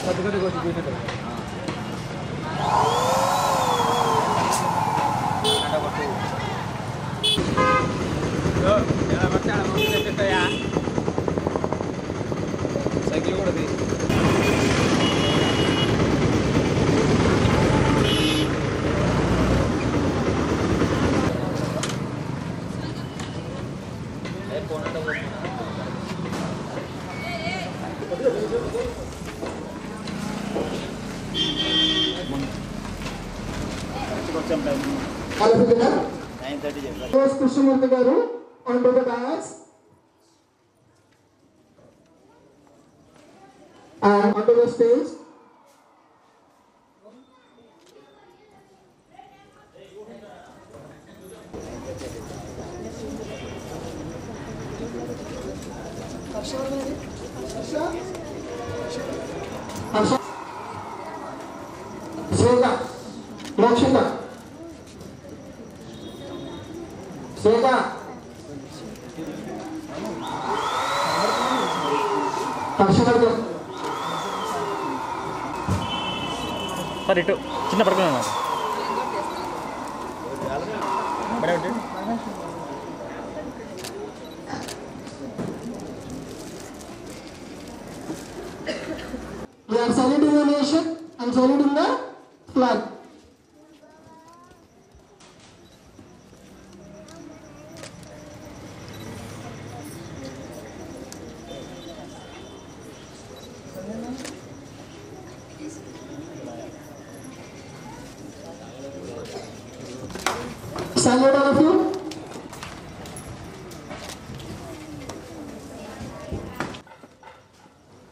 satu kali gue juga ada ya ya? Eh, All of you together. Nine thirty చెప్పారు Yes, Krishnamurthy garu onto the dais. And onto the stage. Harsha. Sweta. Lakshita. Sweta. Harshavardhan సార్ ఇటు చిన్న పడుకున్నాను బడే ఒకటి We are saluting the nation and saluting the flag.